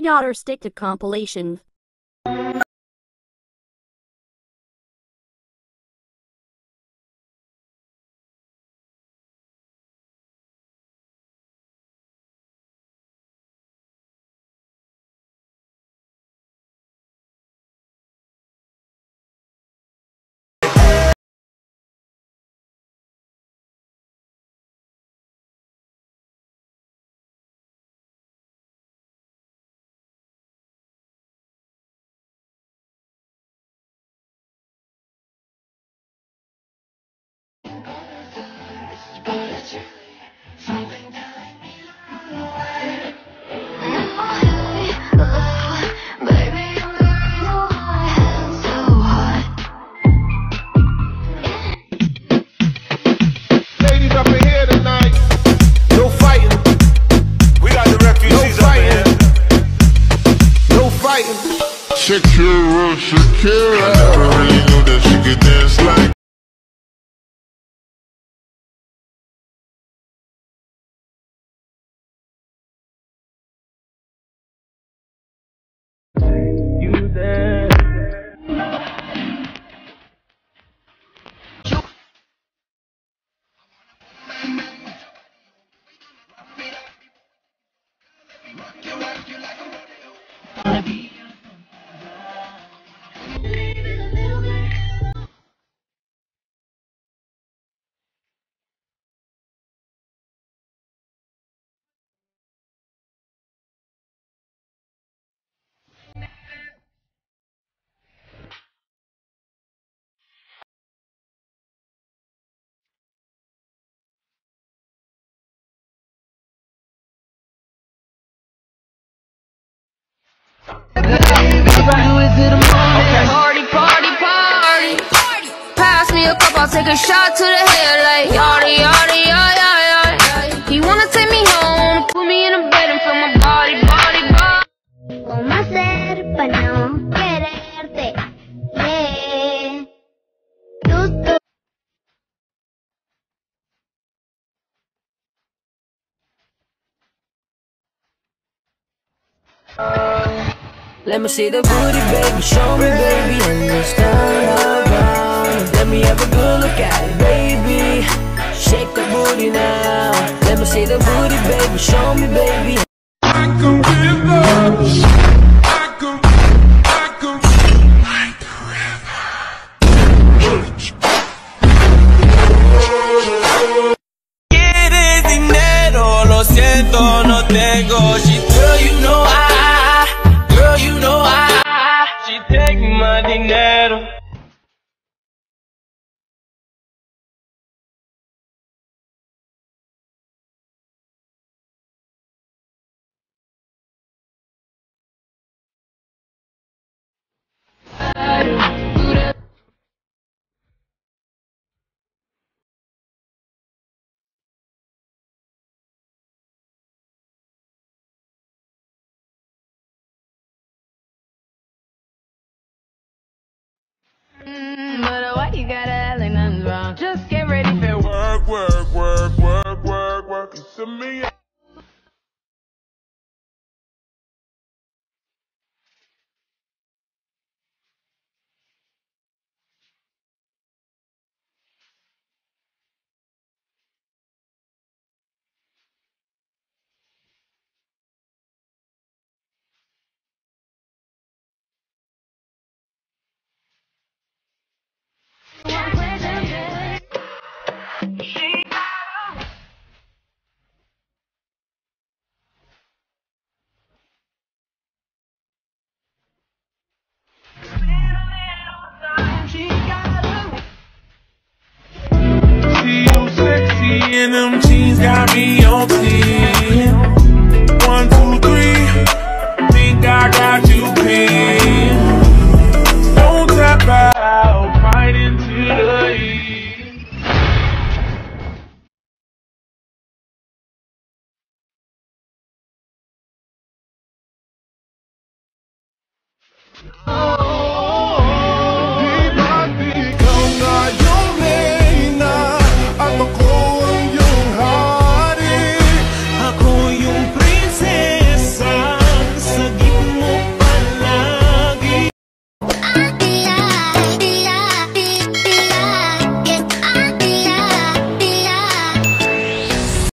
Daughter's TikTok compilation. Shakira, Shakira. I never really knew that she could dance like. Party, party, party. Pass me a cup, I'll take a shot to the head like yada, yada, yada, yada. You wanna take me home, put me in a bed and feel my body, body, body. ¿Cómo hacer para no quererte? Yeah. Tú, tú. Let me see the booty, baby. Show me, baby. And let's turn around. Let me have a good look at it, baby. Shake the booty now. Let me see the booty, baby. Show me, baby. I can river. Mm-hmm. But why you gotta in them jeans, got me on 10. One, two, three, think I got you pinned. Don't tap out, right into the heat.